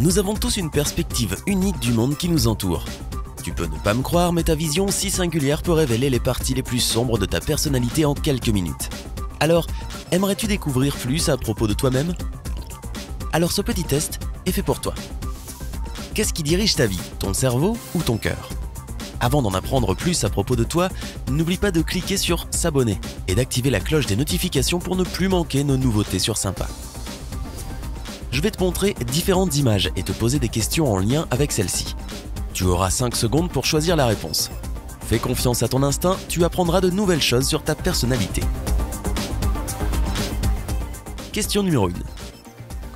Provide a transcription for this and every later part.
Nous avons tous une perspective unique du monde qui nous entoure. Tu peux ne pas me croire, mais ta vision si singulière peut révéler les parties les plus sombres de ta personnalité en quelques minutes. Alors, aimerais-tu découvrir plus à propos de toi-même? Alors ce petit test est fait pour toi. Qu'est-ce qui dirige ta vie, ton cerveau ou ton cœur? Avant d'en apprendre plus à propos de toi, n'oublie pas de cliquer sur S'abonner et d'activer la cloche des notifications pour ne plus manquer nos nouveautés sur Sympa. Je vais te montrer différentes images et te poser des questions en lien avec celles-ci. Tu auras 5 secondes pour choisir la réponse. Fais confiance à ton instinct, tu apprendras de nouvelles choses sur ta personnalité. Question numéro 1.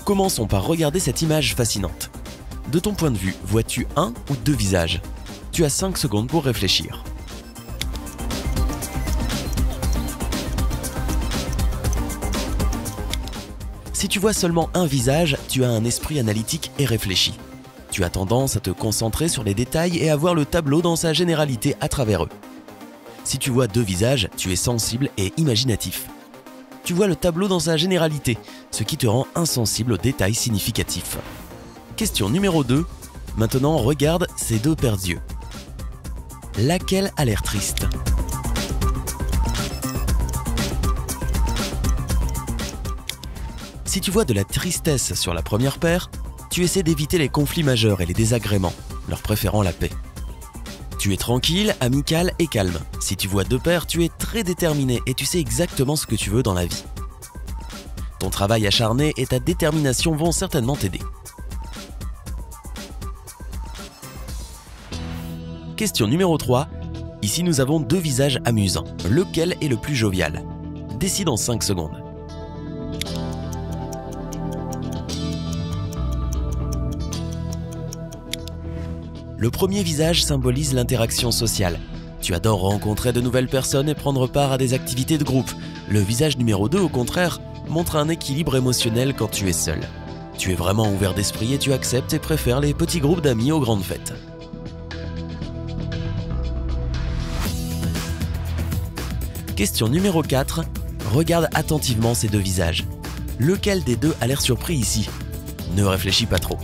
Commençons par regarder cette image fascinante. De ton point de vue, vois-tu un ou deux visages? Tu as 5 secondes pour réfléchir. Si tu vois seulement un visage, tu as un esprit analytique et réfléchi. Tu as tendance à te concentrer sur les détails et à voir le tableau dans sa généralité à travers eux. Si tu vois deux visages, tu es sensible et imaginatif. Tu vois le tableau dans sa généralité, ce qui te rend insensible aux détails significatifs. Question numéro 2. Maintenant, regarde ces deux paires d'yeux. Laquelle a l'air triste? Si tu vois de la tristesse sur la première paire, tu essaies d'éviter les conflits majeurs et les désagréments, leur préférant la paix. Tu es tranquille, amical et calme. Si tu vois deux paires, tu es très déterminé et tu sais exactement ce que tu veux dans la vie. Ton travail acharné et ta détermination vont certainement t'aider. Question numéro 3. Ici nous avons deux visages amusants. Lequel est le plus jovial? Décide en 5 secondes. Le premier visage symbolise l'interaction sociale. Tu adores rencontrer de nouvelles personnes et prendre part à des activités de groupe. Le visage numéro 2, au contraire, montre un équilibre émotionnel quand tu es seul. Tu es vraiment ouvert d'esprit et tu acceptes et préfères les petits groupes d'amis aux grandes fêtes. Question numéro 4. Regarde attentivement ces deux visages. Lequel des deux a l'air surpris ici? Ne réfléchis pas trop.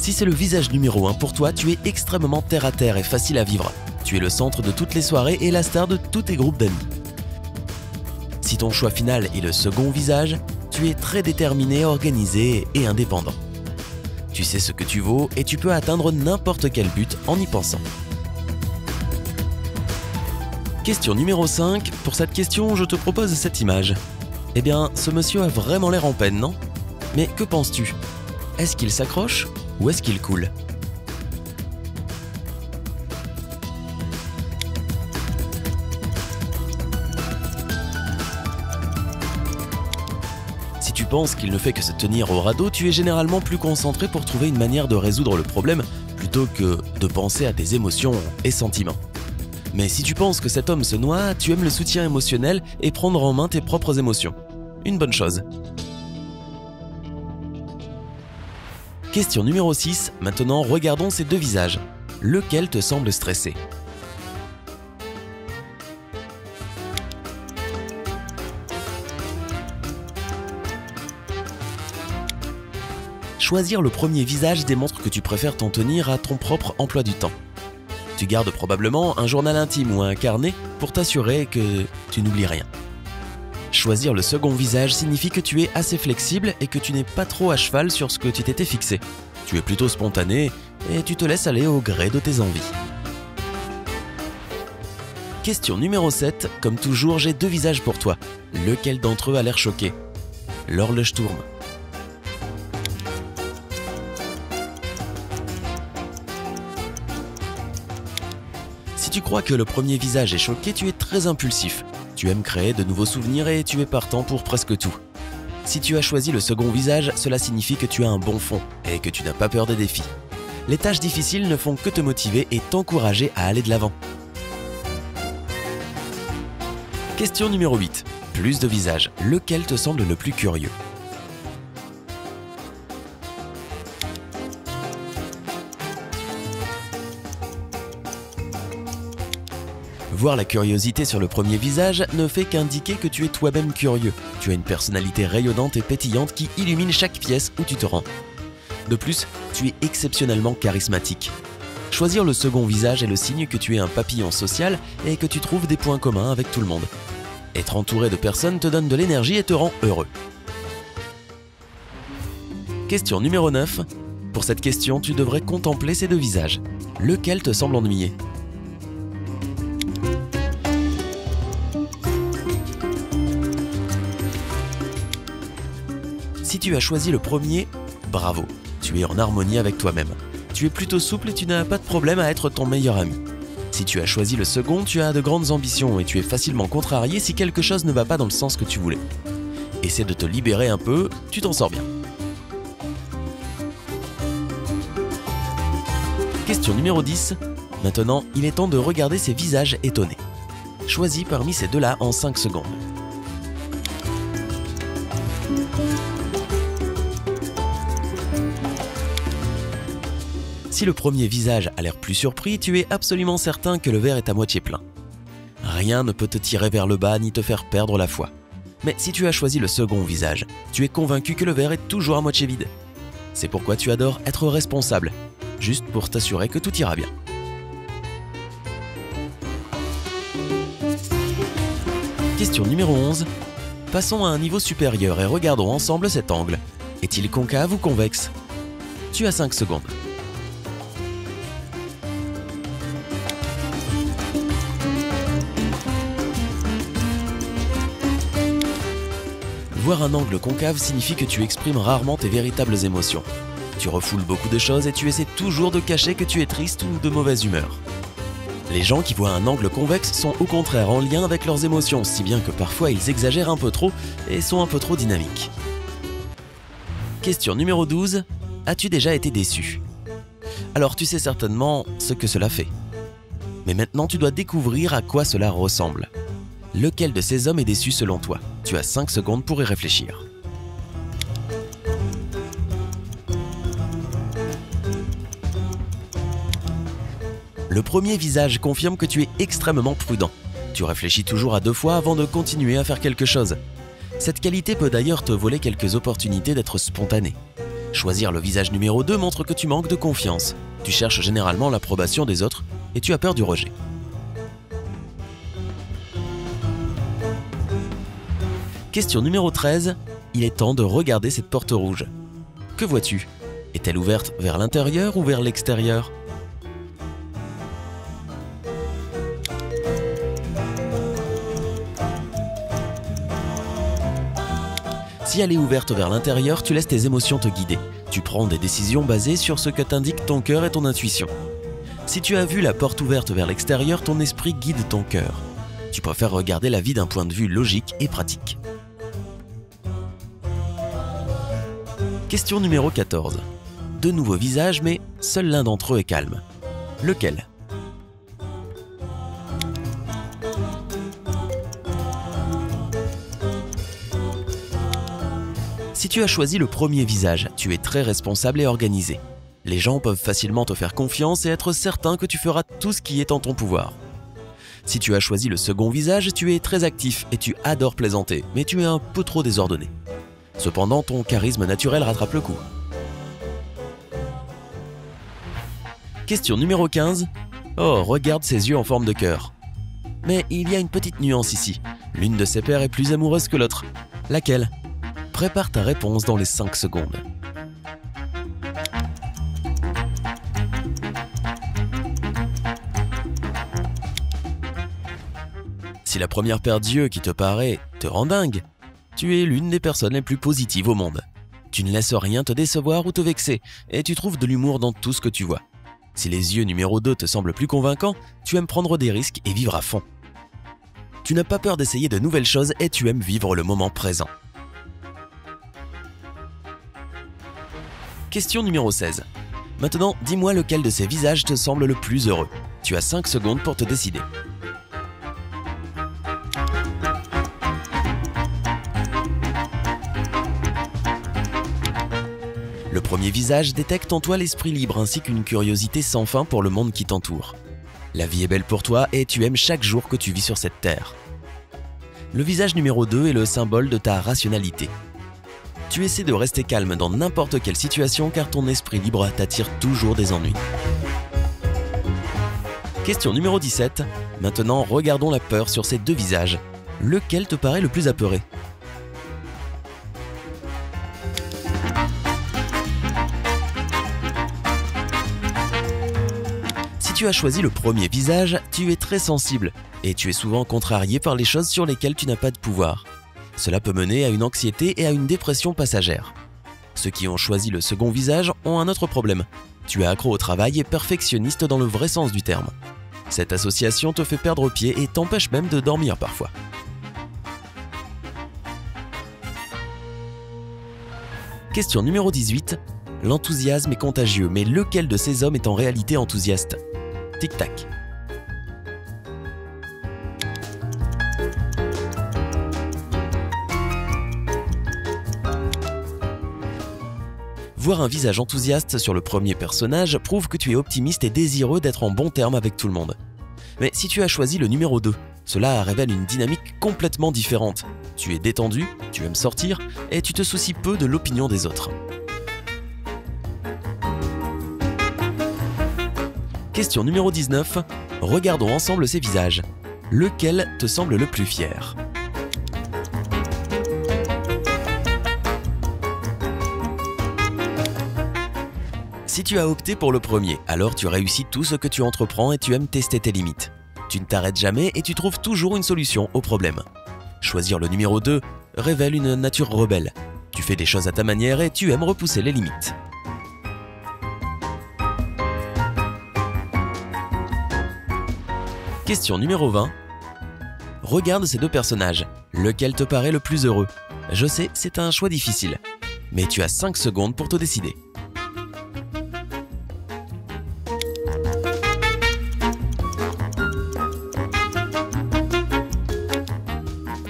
Si c'est le visage numéro 1 pour toi, tu es extrêmement terre à terre et facile à vivre. Tu es le centre de toutes les soirées et la star de tous tes groupes d'amis. Si ton choix final est le second visage, tu es très déterminé, organisé et indépendant. Tu sais ce que tu vaux et tu peux atteindre n'importe quel but en y pensant. Question numéro 5. Pour cette question, je te propose cette image. Eh bien, ce monsieur a vraiment l'air en peine, non? Mais que penses-tu? Est-ce qu'il s'accroche? Où est-ce qu'il coule Si tu penses qu'il ne fait que se tenir au radeau, tu es généralement plus concentré pour trouver une manière de résoudre le problème plutôt que de penser à tes émotions et sentiments. Mais si tu penses que cet homme se noie, tu aimes le soutien émotionnel et prendre en main tes propres émotions. Une bonne chose. Question numéro 6. Maintenant, regardons ces deux visages. Lequel te semble stressé Choisir le premier visage démontre que tu préfères t'en tenir à ton propre emploi du temps. Tu gardes probablement un journal intime ou un carnet pour t'assurer que tu n'oublies rien. Choisir le second visage signifie que tu es assez flexible et que tu n'es pas trop à cheval sur ce que tu t'étais fixé. Tu es plutôt spontané et tu te laisses aller au gré de tes envies. Question numéro 7. Comme toujours, j'ai deux visages pour toi. Lequel d'entre eux a l'air choqué? L'horloge tourne. Si tu crois que le premier visage est choqué, tu es très impulsif. Tu aimes créer de nouveaux souvenirs et tu es partant pour presque tout. Si tu as choisi le second visage, cela signifie que tu as un bon fond et que tu n'as pas peur des défis. Les tâches difficiles ne font que te motiver et t'encourager à aller de l'avant. Question numéro 8. Plus de visages. Lequel te semble le plus curieux? Voir la curiosité sur le premier visage ne fait qu'indiquer que tu es toi-même curieux. Tu as une personnalité rayonnante et pétillante qui illumine chaque pièce où tu te rends. De plus, tu es exceptionnellement charismatique. Choisir le second visage est le signe que tu es un papillon social et que tu trouves des points communs avec tout le monde. Être entouré de personnes te donne de l'énergie et te rend heureux. Question numéro 9. Pour cette question, tu devrais contempler ces deux visages. Lequel te semble ennuyer Si tu as choisi le premier, bravo, tu es en harmonie avec toi-même. Tu es plutôt souple et tu n'as pas de problème à être ton meilleur ami. Si tu as choisi le second, tu as de grandes ambitions et tu es facilement contrarié si quelque chose ne va pas dans le sens que tu voulais. Essaie de te libérer un peu, tu t'en sors bien. Question numéro 10. Maintenant, il est temps de regarder ces visages étonnés. Choisis parmi ces deux-là en 5 secondes. Si le premier visage a l'air plus surpris, tu es absolument certain que le verre est à moitié plein. Rien ne peut te tirer vers le bas ni te faire perdre la foi. Mais si tu as choisi le second visage, tu es convaincu que le verre est toujours à moitié vide. C'est pourquoi tu adores être responsable, juste pour t'assurer que tout ira bien. Question numéro 11. Passons à un niveau supérieur et regardons ensemble cet angle. Est-il concave ou convexe? Tu as 5 secondes. Un angle concave signifie que tu exprimes rarement tes véritables émotions. Tu refoules beaucoup de choses et tu essaies toujours de cacher que tu es triste ou de mauvaise humeur. Les gens qui voient un angle convexe sont au contraire en lien avec leurs émotions, si bien que parfois ils exagèrent un peu trop et sont un peu trop dynamiques. Question numéro 12. As-tu déjà été déçu? Alors tu sais certainement ce que cela fait. Mais maintenant tu dois découvrir à quoi cela ressemble. Lequel de ces hommes est déçu selon toi? Tu as 5 secondes pour y réfléchir. Le premier visage confirme que tu es extrêmement prudent. Tu réfléchis toujours à deux fois avant de continuer à faire quelque chose. Cette qualité peut d'ailleurs te voler quelques opportunités d'être spontané. Choisir le visage numéro 2 montre que tu manques de confiance. Tu cherches généralement l'approbation des autres et tu as peur du rejet. Question numéro 13. Il est temps de regarder cette porte rouge. Que vois-tu? Est-elle ouverte vers l'intérieur ou vers l'extérieur? Si elle est ouverte vers l'intérieur, tu laisses tes émotions te guider. Tu prends des décisions basées sur ce que t'indiquent ton cœur et ton intuition. Si tu as vu la porte ouverte vers l'extérieur, ton esprit guide ton cœur. Tu préfères regarder la vie d'un point de vue logique et pratique. Question numéro 14. Deux nouveaux visages, mais seul l'un d'entre eux est calme. Lequel? Si tu as choisi le premier visage, tu es très responsable et organisé. Les gens peuvent facilement te faire confiance et être certains que tu feras tout ce qui est en ton pouvoir. Si tu as choisi le second visage, tu es très actif et tu adores plaisanter, mais tu es un peu trop désordonné. Cependant, ton charisme naturel rattrape le coup. Question numéro 15. Oh, regarde ses yeux en forme de cœur. Mais il y a une petite nuance ici. L'une de ses paires est plus amoureuse que l'autre. Laquelle? Prépare ta réponse dans les 5 secondes. Si la première paire d'yeux qui te paraît te rend dingue, tu es l'une des personnes les plus positives au monde. Tu ne laisses rien te décevoir ou te vexer, et tu trouves de l'humour dans tout ce que tu vois. Si les yeux numéro 2 te semblent plus convaincants, tu aimes prendre des risques et vivre à fond. Tu n'as pas peur d'essayer de nouvelles choses et tu aimes vivre le moment présent. Question numéro 16. Maintenant, dis-moi lequel de ces visages te semble le plus heureux. Tu as 5 secondes pour te décider. Le premier visage détecte en toi l'esprit libre ainsi qu'une curiosité sans fin pour le monde qui t'entoure. La vie est belle pour toi et tu aimes chaque jour que tu vis sur cette terre. Le visage numéro 2 est le symbole de ta rationalité. Tu essaies de rester calme dans n'importe quelle situation car ton esprit libre t'attire toujours des ennuis. Question numéro 17. Maintenant, regardons la peur sur ces deux visages. Lequel te paraît le plus apeuré? Tu as choisi le premier visage, tu es très sensible et tu es souvent contrarié par les choses sur lesquelles tu n'as pas de pouvoir. Cela peut mener à une anxiété et à une dépression passagère. Ceux qui ont choisi le second visage ont un autre problème. Tu es accro au travail et perfectionniste dans le vrai sens du terme. Cette association te fait perdre pied et t'empêche même de dormir parfois. Question numéro 18. L'enthousiasme est contagieux, mais lequel de ces hommes est en réalité enthousiaste? Tic-tac. Voir un visage enthousiaste sur le premier personnage prouve que tu es optimiste et désireux d'être en bon terme avec tout le monde. Mais si tu as choisi le numéro 2, cela révèle une dynamique complètement différente. Tu es détendu, tu aimes sortir et tu te soucies peu de l'opinion des autres. Question numéro 19. Regardons ensemble ces visages. Lequel te semble le plus fier? Si tu as opté pour le premier, alors tu réussis tout ce que tu entreprends et tu aimes tester tes limites. Tu ne t'arrêtes jamais et tu trouves toujours une solution au problème. Choisir le numéro 2 révèle une nature rebelle. Tu fais des choses à ta manière et tu aimes repousser les limites. Question numéro 20. Regarde ces deux personnages. Lequel te paraît le plus heureux? Je sais, c'est un choix difficile. Mais tu as 5 secondes pour te décider.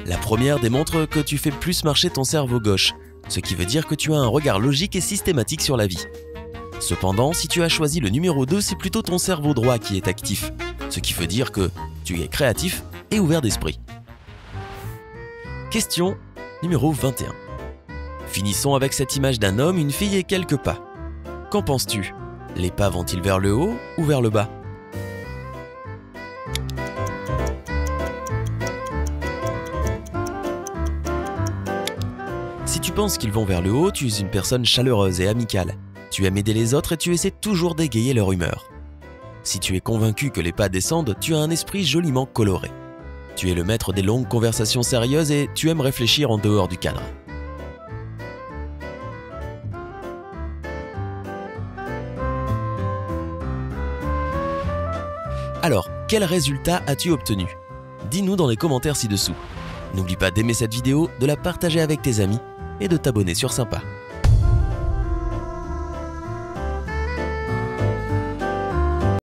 La première démontre que tu fais plus marcher ton cerveau gauche, ce qui veut dire que tu as un regard logique et systématique sur la vie. Cependant, si tu as choisi le numéro 2, c'est plutôt ton cerveau droit qui est actif, ce qui veut dire que tu es créatif et ouvert d'esprit. Question numéro 21. Finissons avec cette image d'un homme, une fille et quelques pas. Qu'en penses-tu? Les pas vont-ils vers le haut ou vers le bas? Si tu penses qu'ils vont vers le haut, tu es une personne chaleureuse et amicale. Tu aimes aider les autres et tu essaies toujours d'égayer leur humeur. Si tu es convaincu que les pas descendent, tu as un esprit joliment coloré. Tu es le maître des longues conversations sérieuses et tu aimes réfléchir en dehors du cadre. Alors, quel résultat as-tu obtenu? Dis-nous dans les commentaires ci-dessous. N'oublie pas d'aimer cette vidéo, de la partager avec tes amis et de t'abonner sur Sympa.